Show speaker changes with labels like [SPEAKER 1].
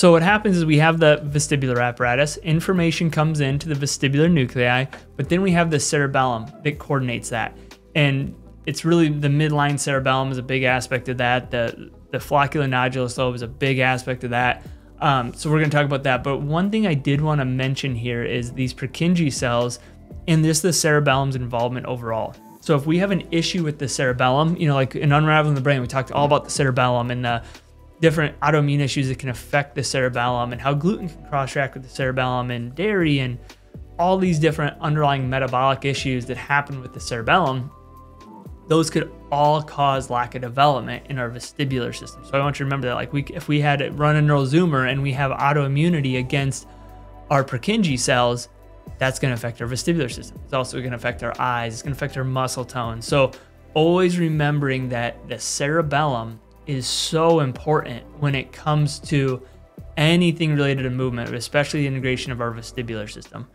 [SPEAKER 1] So what happens is we have the vestibular apparatus, information comes into the vestibular nuclei, but then we have the cerebellum that coordinates that. And it's really the midline cerebellum is a big aspect of that. The the flocculonodular lobe is a big aspect of that. Um, so we're going to talk about that. But one thing I did want to mention here is these Purkinje cells and this the cerebellum's involvement overall. So if we have an issue with the cerebellum, you know, like in unraveling the brain, we talked all about the cerebellum and the different autoimmune issues that can affect the cerebellum and how gluten can cross-react with the cerebellum and dairy and all these different underlying metabolic issues that happen with the cerebellum those could all cause lack of development in our vestibular system. So I want you to remember that like we if we had run a Neural Zoomer and we have autoimmunity against our Purkinje cells, that's going to affect our vestibular system. It's also going to affect our eyes, it's going to affect our muscle tone. So always remembering that the cerebellum is so important when it comes to anything related to movement, especially the integration of our vestibular system.